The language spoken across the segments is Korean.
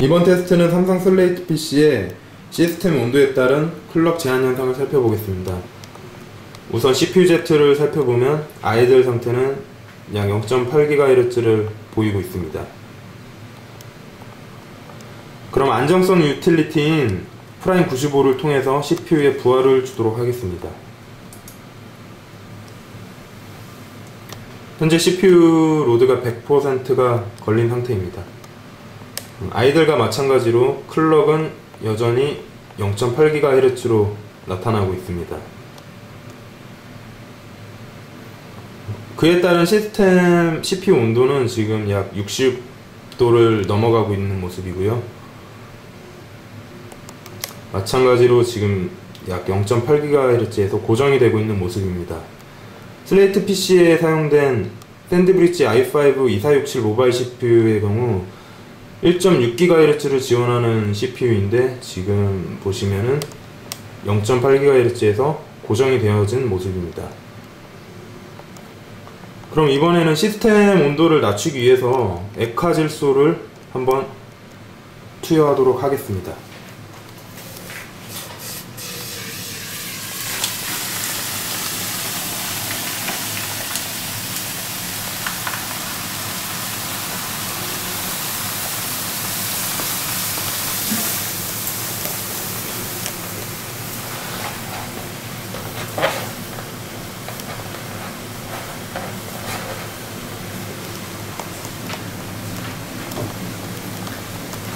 이번 테스트는 삼성 Slate PC의 시스템 온도에 따른 clock 제한 현상을 살펴보겠습니다. 우선 CPU-Z를 살펴보면 idle 상태는 약 0.8GHz를 보이고 있습니다. 그럼 안정성 유틸리티인 Prime 95를 통해서 CPU에 부하를 주도록 하겠습니다. 현재 CPU load가 100%가 걸린 상태입니다. 아이들과 마찬가지로 클럭은 여전히 0.8GHz로 나타나고 있습니다. 그에 따른 시스템 CPU 온도는 지금 약 60도를 넘어가고 있는 모습이고요. 마찬가지로 지금 약 0.8GHz에서 고정이 되고 있는 모습입니다. 슬레이트 PC에 사용된 샌드브리지 i5 2467 모바일 CPU의 경우 1.6GHz를 지원하는 CPU인데 지금 보시면은 0.8GHz에서 고정이 되어진 모습입니다. 그럼 이번에는 시스템 온도를 낮추기 위해서 에카 질소를 한번 투여하도록 하겠습니다.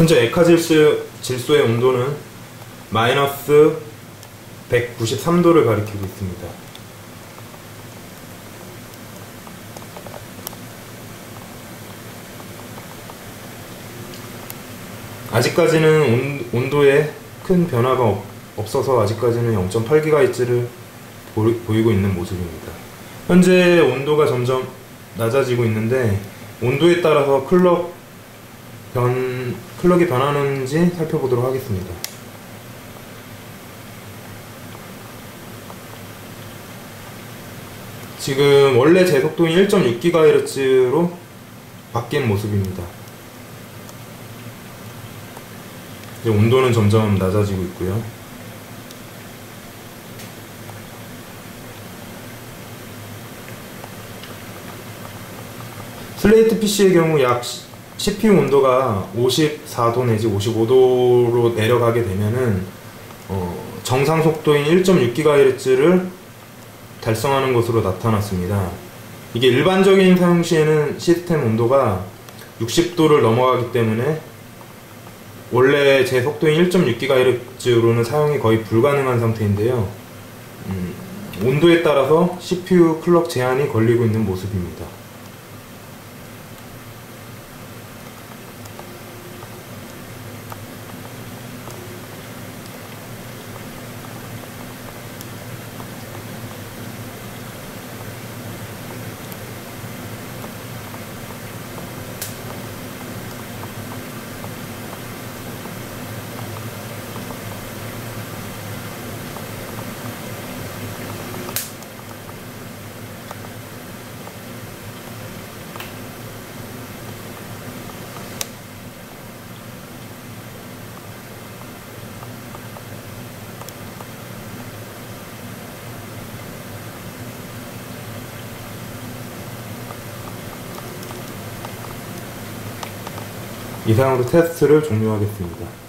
현재 에카 질소, 질소의 온도는 마이너스 193도를 가리키고 있습니다. 아직까지는 온, 온도에 큰 변화가 없, 없어서 아직까지는 0.8GHz를 보이고 있는 모습입니다. 현재 온도가 점점 낮아지고 있는데 온도에 따라서 클럭 변, 클럭이 변하는지 살펴보도록 하겠습니다. 지금 원래 제 속도인 1.6GHz로 바뀐 모습입니다. 이제 온도는 점점 낮아지고 있고요. 슬레이트 PC의 경우 약 CPU 온도가 54도 내지 55도로 내려가게 되면은 어, 정상 속도인 1.6GHz를 달성하는 것으로 나타났습니다. 이게 일반적인 사용 시에는 시스템 온도가 60도를 넘어가기 때문에 원래 제 속도인 1.6GHz로는 사용이 거의 불가능한 상태인데요. 음, 온도에 따라서 CPU 클럭 제한이 걸리고 있는 모습입니다. 이상으로 테스트를 종료하겠습니다.